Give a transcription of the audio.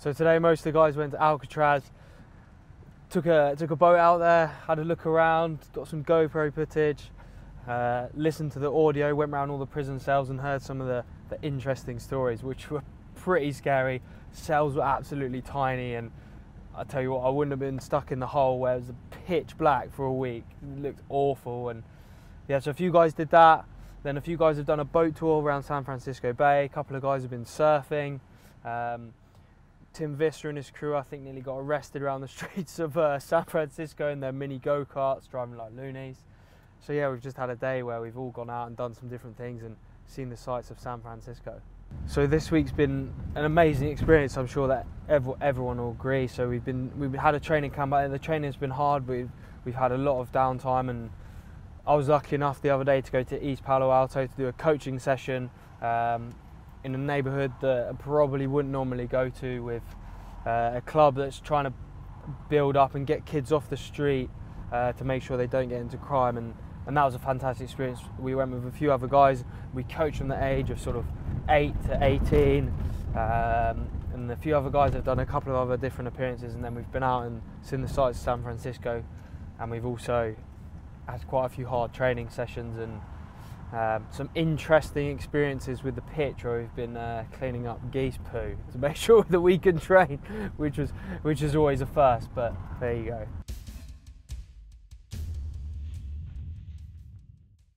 So today most of the guys went to Alcatraz, took a took a boat out there, had a look around, got some GoPro footage, uh, listened to the audio, went around all the prison cells and heard some of the, the interesting stories, which were pretty scary. Cells were absolutely tiny, and I tell you what, I wouldn't have been stuck in the hole where it was pitch black for a week. It looked awful, and yeah, so a few guys did that. Then a few guys have done a boat tour around San Francisco Bay. A couple of guys have been surfing. Um, Tim Visser and his crew, I think, nearly got arrested around the streets of uh, San Francisco in their mini go karts, driving like loonies. So, yeah, we've just had a day where we've all gone out and done some different things and seen the sights of San Francisco. So this week's been an amazing experience. I'm sure that everyone will agree. So we've been we've had a training camp. But the training's been hard. We've we've had a lot of downtime, and I was lucky enough the other day to go to East Palo Alto to do a coaching session. Um, in a neighbourhood that I probably wouldn't normally go to with uh, a club that's trying to build up and get kids off the street uh, to make sure they don't get into crime and and that was a fantastic experience. We went with a few other guys. We coached from the age of sort of 8 to 18 um, and a few other guys have done a couple of other different appearances and then we've been out and seen the sights of San Francisco and we've also had quite a few hard training sessions and um, some interesting experiences with the pitch where we've been uh, cleaning up geese poo to make sure that we can train, which was which is always a first. But there you go.